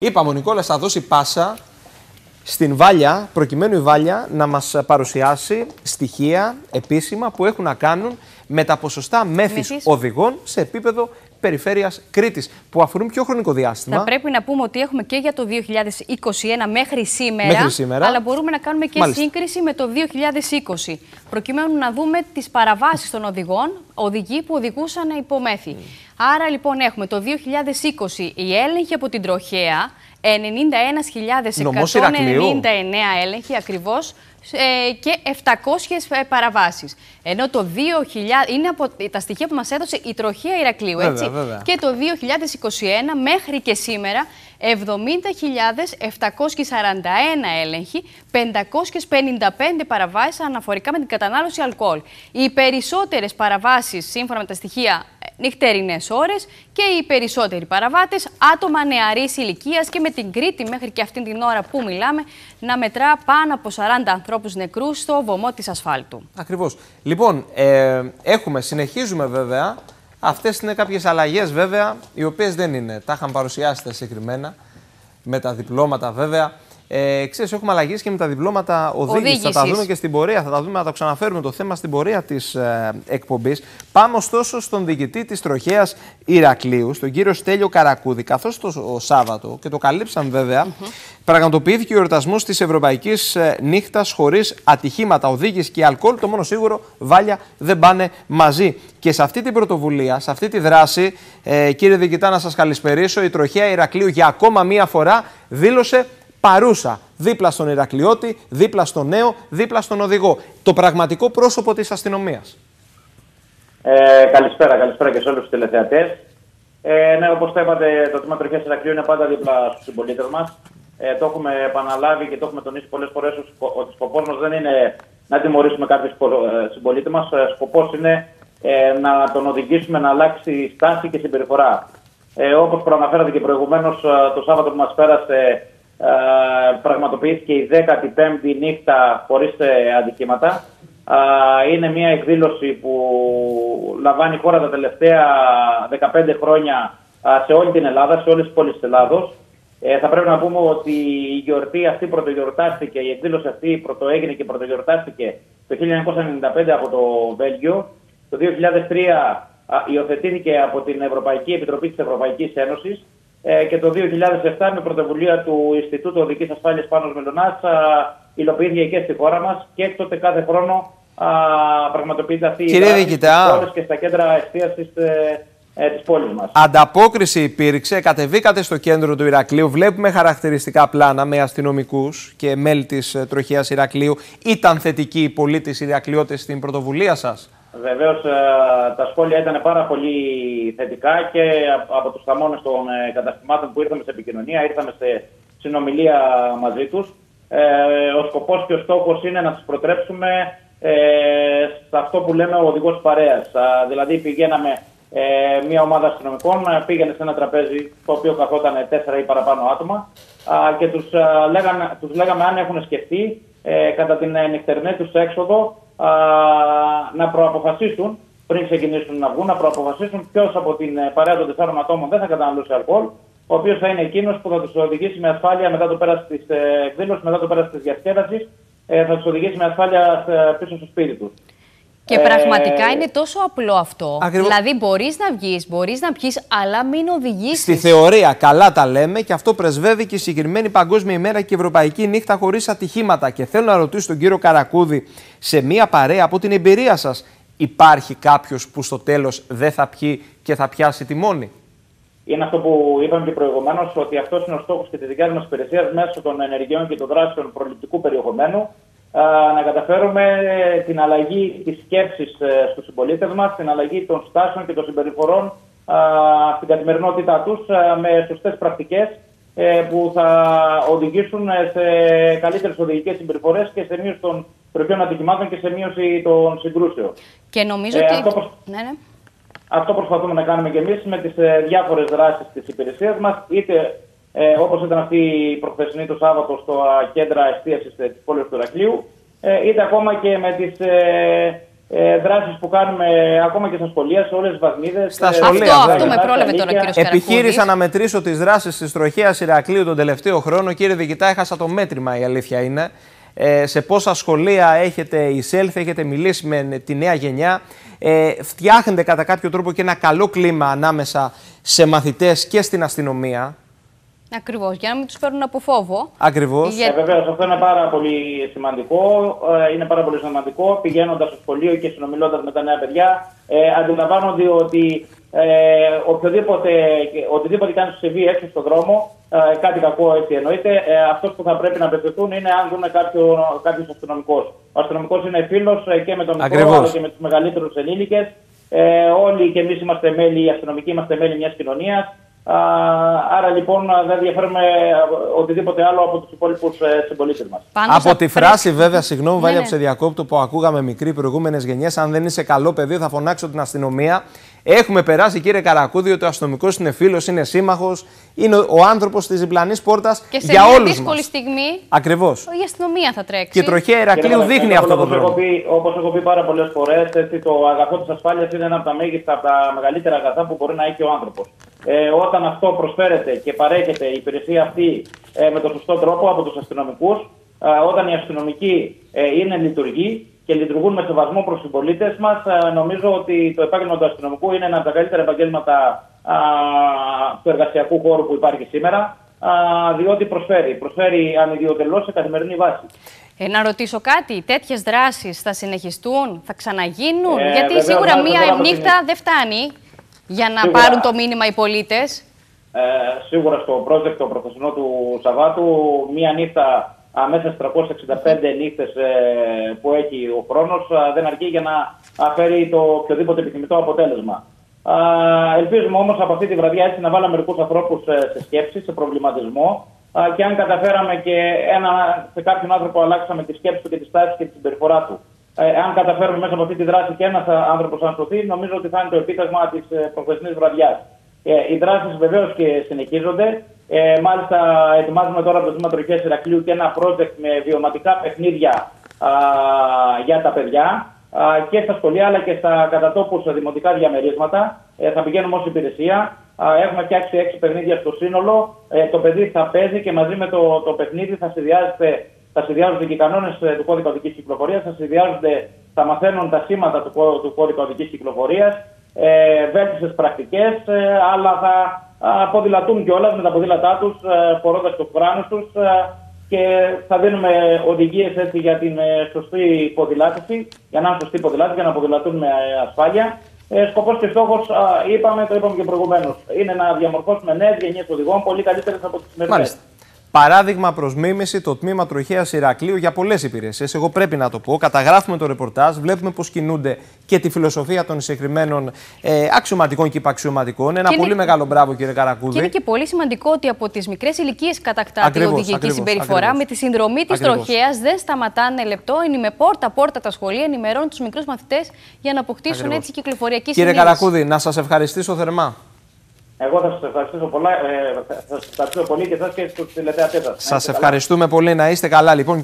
Είπαμε ο Νικόλας θα δώσει πάσα στην Βάλια, προκειμένου η Βάλια να μας παρουσιάσει στοιχεία επίσημα που έχουν να κάνουν με τα ποσοστά μέθης. οδηγών σε επίπεδο περιφέρειας Κρήτης, που αφορούν πιο χρονικό διάστημα. Θα πρέπει να πούμε ότι έχουμε και για το 2021 μέχρι σήμερα, μέχρι σήμερα. αλλά μπορούμε να κάνουμε και σύγκριση με το 2020, προκειμένου να δούμε τις παραβάσεις των οδηγών, οδηγοί που οδηγούσαν υπομέθη. Άρα λοιπόν έχουμε το 2020 η έλεγχη από την τροχέα, 91.199 έλεγχοι ακριβώς ε, και 700 ε, παραβάσεις. Ενώ το 2000 είναι από τα στοιχεία που μας έδωσε η τροχέα Ηρακλείου, έτσι. Και το 2021 μέχρι και σήμερα 70.741 έλεγχοι, 555 παραβάσεις αναφορικά με την κατανάλωση αλκοόλ. Οι περισσότερες παραβάσεις, σύμφωνα με τα στοιχεία, ε, νυχτερινές ώρες και οι περισσότεροι παραβάτες, άτομα νεαρής ηλικίας και με την Κρήτη μέχρι και αυτή την ώρα που μιλάμε, να μετρά πάνω από 40 ανθρώπους νεκρούς στο βωμό της ασφάλτου. Ακριβώς. Λοιπόν, ε, έχουμε, συνεχίζουμε βέβαια Αυτές είναι κάποιες αλλαγές βέβαια, οι οποίες δεν είναι. Τα είχαν παρουσιάσει τα συγκεκριμένα με τα διπλώματα βέβαια. Ε, ξέρεις, έχουμε αλλαγές και με τα διπλώματα οδήγησης. Θα τα δούμε και στην πορεία. Θα τα δούμε, θα το ξαναφέρουμε το θέμα στην πορεία της ε, εκπομπής. Πάμε ωστόσο στον διοικητή της τροχέας Ηρακλείου, τον κύριο Στέλιο Καρακούδη. Καθώς το Σάββατο, και το καλύψαμε βέβαια, mm πραγματοποιήθηκε ο εορτασμός της Ευρωπαϊκής ε, Νύχτας χωρίς ατυχήματα οδήγηση και αλκοόλ. Το μόνο σίγουρο, βάλια δεν πάνε μαζί. Και σε αυτή την πρωτοβουλία, σε αυτή τη δράση, ε, κύριε Διοικητά, να σας καλησπερίσω, η τροχέα Ηρακλείου για ακόμα μία φορά δήλωσε παρούσα δίπλα στον Ηρακλειώτη, δίπλα στον νέο, δίπλα στον οδηγό. Το πραγματικό πρόσωπο της αστυνομίας. Ε, καλησπέρα, καλησπέρα και σε όλους τους τηλεθεατές. Ε, ναι, όπως το είπατε, το τμήμα τροχιάς Ηρακλείου είναι πάντα δίπλα στους συμπολίτες μας. Ε, το έχουμε επαναλάβει και το έχουμε τονίσει πολλές φορές ότι ο σκοπός μας δεν είναι να τιμωρήσουμε κάποιους ε, συμπολίτε μας. Ο ε, σκοπός είναι ε, να τον οδηγήσουμε να αλλάξει στάση και συμπεριφορά. Ε, όπως προαναφέρατε και προηγουμένως, το Σάββατο που μας πέρασε ε, πραγματοποιήθηκε η 15η νύχτα χωρίς ε, αντικείμενα. Είναι μια εκδήλωση που λαμβάνει χώρα τα τελευταία 15 χρόνια σε όλη την Ελλάδα, σε όλες τις πόλεις της Ελλάδος. Ε, θα πρέπει να πούμε ότι η γιορτή αυτή πρωτογιορτάστηκε, η εκδήλωση αυτή πρωτοέγινε και πρωτογιορτάστηκε το 1995 από το Βέλγιο. Το 2003 υιοθετήθηκε από την Ευρωπαϊκή Επιτροπή της Ευρωπαϊκής Ένωσης ε, και το 2007 με πρωτοβουλία του Ινστιτούτου Οδικής Ασφάλειας Πάνος Μελονά υλοποιήθηκε και στη χώρα μας και έκτοτε κάθε χρόνο α, πραγματοποιείται αυτή η δράση και στα κέντρα εστίασης ε, ε, της πόλης μας. Ανταπόκριση υπήρξε, κατεβήκατε στο κέντρο του Ηρακλείου, βλέπουμε χαρακτηριστικά πλάνα με αστυνομικούς και μέλη της ε, τροχίας Ηρακλείου. Ήταν θετική η πολίτης Ηρακλειώτες στην πρωτοβουλία σας; Βεβαίως ε, τα σχόλια ήταν πάρα πολύ θετικά και από τους θαμώνε των ε, καταστημάτων που ήρθαμε σε επικοινωνία, ήρθαμε σε συνομιλία μαζί τους. Ε, ο σκοπός και ο στόχος είναι να τους προτρέψουμε σε αυτό που λέμε ο οδηγός παρέας. Δηλαδή, πηγαίναμε μια ομάδα αστυνομικών, πήγαινε σε ένα τραπέζι το οποίο καθόταν τέσσερα ή παραπάνω άτομα και τους τους λέγαμε αν έχουν σκεφτεί κατά την νυχτερινή τους έξοδο να προαποφασίσουν πριν ξεκινήσουν να βγουν, να προαποφασίσουν ποιος από την ε, παρέα των τεσσάρων ατόμων δεν θα καταναλώσει αλκοόλ, ο οποίος θα είναι εκείνος που θα τους οδηγήσει με ασφάλεια μετά το πέρασμα της ε, εκδήλωση, μετά το πέρασμα της διασκέδασης, ε, θα τους οδηγήσει με ασφάλεια πίσω στο σπίτι τους. Και πραγματικά είναι τόσο απλό αυτό. Δηλαδή, μπορείς να βγεις, μπορείς να πιεις, αλλά μην οδηγήσεις. Στη θεωρία, καλά τα λέμε και αυτό πρεσβεύει και η συγκεκριμένη Παγκόσμια ημέρα και η Ευρωπαϊκή Νύχτα χωρίς ατυχήματα. Και θέλω να ρωτήσω τον κύριο Καρακούδη, σε μία παρέα από την εμπειρία σας, υπάρχει κάποιος που στο τέλος δεν θα πιει και θα πιάσει τη μόνη; Είναι αυτό που είπαμε και προηγουμένως, ότι αυτός είναι ο στόχος και της δικιάς μας υπηρεσίας μέσω των ενεργειών και των δράσεων προληπτικού περιεχομένου να καταφέρουμε την αλλαγή της σκέψης ε, στους συμπολίτες μας, την αλλαγή των στάσεων και των συμπεριφορών στην καθημερινότητά τους με σωστές πρακτικές ε, που θα οδηγήσουν σε καλύτερες οδηγικές συμπεριφορές και σε μείωση των τροχιών αντικειμάτων και σε μείωση των συγκρούσεων. Και νομίζω ε, ότι... Αυτό, ναι, ναι. αυτό προσπαθούμε να κάνουμε και εμείς με τις διάφορες δράσεις της υπηρεσίας μας, είτε ε, όπως ήταν αυτή η προχθεσινή το Σάββατο στο κέντρα εστίασης της πόλης του Ηρακλείου, ε, είτε ακόμα και με τις ε, ε, δράσεις που κάνουμε ακόμα και στα σχολεία, σε όλες τις βαθμίδες. Στα σχολεία, αυτό, βέβαια. αυτό με πρόλαβε τώρα ο κύριο Επιχείρησα να μετρήσω τις δράσεις της τροχέας Ηρακλείου τον τελευταίο χρόνο. Κύριε Διοικητά, έχασα το μέτρημα, η αλήθεια είναι. Ε, σε πόσα σχολεία έχετε εισέλθει, έχετε μιλήσει με τη νέα γενιά. Ε, φτιάχνετε κατά κάποιο τρόπο και ένα καλό κλίμα ανάμεσα σε μαθητές και στην αστυνομία. Ακριβώς, για να μην τους παίρνουν από φόβο. Ακριβώς. Για- Ε, Βεβαίω, αυτό είναι πάρα πολύ σημαντικό. Ε, είναι πάρα πολύ σημαντικό. Πηγαίνοντας στο σχολείο και συνομιλώντας με τα νέα παιδιά, ε, αντιλαμβάνονται ότι ε, οποιοδήποτε, οτιδήποτε κάνει σου συμβεί έξω στον δρόμο, ε, κάτι κακό έτσι εννοείται, ε, αυτός που θα πρέπει να απευθυνθούν είναι αν δουν κάποιος αστυνομικός. Ο αστυνομικός είναι φίλος και με τον μικρό Ακριβώς. αλλά και με τους μεγαλύτερους ενήλικες. Ε, όλοι και εμείς είμαστε μέλη, οι αστυνομικοί είμαστε μέλη μιας κοινωνίας. Άρα λοιπόν δεν διαφέρουμε οτιδήποτε άλλο από τους υπόλοιπους συμπολίτες μας. Πάντως Από θα τη πρέπει- φράση, βέβαια, συγγνώμη, Ναι, Βάλια ναι. που σε διακόπτω, που ακούγαμε μικροί προηγούμενες γενιές, αν δεν είσαι καλό παιδί, θα φωνάξω την αστυνομία. Έχουμε περάσει, κύριε Καρακούδη, ότι ο αστυνομικός είναι φίλος, είναι σύμμαχος, είναι ο άνθρωπος της διπλανής πόρτας Και σε για μια όλους δύσκολη μας. στιγμή Ακριβώς. η αστυνομία θα τρέξει. Και η τροχέα Ηρακλείου δείχνει αυτό το δρόμο. Όπως έχω πει πάρα πολλές φορές, το αγαθό της ασφάλειας είναι ένα από τα μέγιστα, από τα μεγαλύτερα αγαθά που μπορεί να έχει ο άνθρωπος. Ε, όταν αυτό προσφέρεται και παρέχεται η υπηρεσία αυτή ε, με τον σωστό τρόπο από τους αστυνομικούς, ε, όταν οι αστυνομικοί ε, είναι λειτουργοί και λειτουργούν με σεβασμό προς τους συμπολίτε μας, ε, νομίζω ότι το επάγγελμα του αστυνομικού είναι ένα από τα καλύτερα επαγγέλματα α, του εργασιακού χώρου που υπάρχει σήμερα, α, διότι προσφέρει. Προσφέρει ανιδιοτελώς σε καθημερινή βάση. Ε, να ρωτήσω κάτι, τέτοιες δράσεις θα συνεχιστούν, θα ξαναγίνουν; Ε, Γιατί βεβαίως, σίγουρα βάζω μία τώρα από την- νύχτα δεν φτάνει για να Σίγουρα. πάρουν το μήνυμα οι πολίτες. Ε, σίγουρα στο project το προθεσινό του Σαββάτου, μία νύχτα α, μέσα στις 365 νύχτες ε, που έχει ο χρόνος α, δεν αρκεί για να α, φέρει το οποιοδήποτε επιθυμητό αποτέλεσμα. Α, ελπίζουμε όμως από αυτή τη βραδιά έτσι να βάλουμε μερικούς ανθρώπους ε, σε σκέψη, σε προβληματισμό α, και αν καταφέραμε και ένα, σε κάποιον άνθρωπο αλλάξαμε τη σκέψη του και τη στάση και τη συμπεριφορά του. Ε, αν καταφέρουμε μέσα από αυτή τη δράση και ένας άνθρωπος να σωθεί, νομίζω ότι θα είναι το επίτευγμα της προχθεσινής βραδιάς. Ε, οι δράσεις βεβαίως και συνεχίζονται. Ε, μάλιστα, ετοιμάζουμε τώρα από το Δήμα Τροχέ Ηρακλείου και ένα project με βιωματικά παιχνίδια α, για τα παιδιά α, και στα σχολεία αλλά και στα κατατόπου δημοτικά διαμερίσματα. Ε, θα πηγαίνουμε ως υπηρεσία. Α, έχουμε φτιάξει έξι παιχνίδια στο σύνολο. Ε, το παιδί θα παίζει και μαζί με το, το παιχνίδι θα συνδυάζεται θα συνδυάζονται και οι κανόνες του κώδικα οδικής κυκλοφορίας, θα συνδυάζονται, θα μαθαίνουν τα σήματα του, κώ- του κώδικα οδικής κυκλοφορίας, ε, βέλτιστες πρακτικές, ε, αλλά θα α, ποδηλατούν κιόλα με τα ποδήλατά τους, ε, φορώντας του κράνου τους ε, και θα δίνουμε οδηγίες για την ε, σωστή ποδηλάτηση, για να είναι σωστή ποδηλάτηση, για να ποδηλατούν με ε, ασφάλεια. Ε, Σκοπός και στόχος, είπαμε, το είπαμε και προηγουμένως, είναι να διαμορφώσουμε νέες γενιές οδηγών πολύ καλύτερες από τις σημερινές. Μάλιστα. Παράδειγμα προς μίμηση το τμήμα τροχέας Ηρακλείου για πολλές υπηρεσίες. Εγώ πρέπει να το πω. Καταγράφουμε το ρεπορτάζ, βλέπουμε πώς κινούνται και τη φιλοσοφία των συγκεκριμένων ε, αξιωματικών και υπαξιωματικών. Ένα Και είναι- πολύ μεγάλο μπράβο, κύριε Και Καρακούδη. είναι και πολύ σημαντικό ότι από τις μικρές ηλικίες κατακτάται Ακριβώς, η οδηγική ακριβώς, συμπεριφορά. ακριβώς. Με τη συνδρομή της Ακριβώς. τροχέας δεν σταματάνε λεπτό. Είναι με πόρτα-πόρτα τα σχολεία, ενημερώνουν τους μικρούς μαθητές για να αποκτήσουν Ακριβώς. έτσι κυκλοφοριακή Κύριε συνείδηση. Καρακούδη, να σας ευχαριστήσω θερμά. Εγώ θα σας ευχαριστήσω, πολλά, ε, θα σας ευχαριστήσω πολύ και εσά και του τηλεθεατές σας. Σας ευχαριστούμε πολύ. Να είστε καλά, λοιπόν.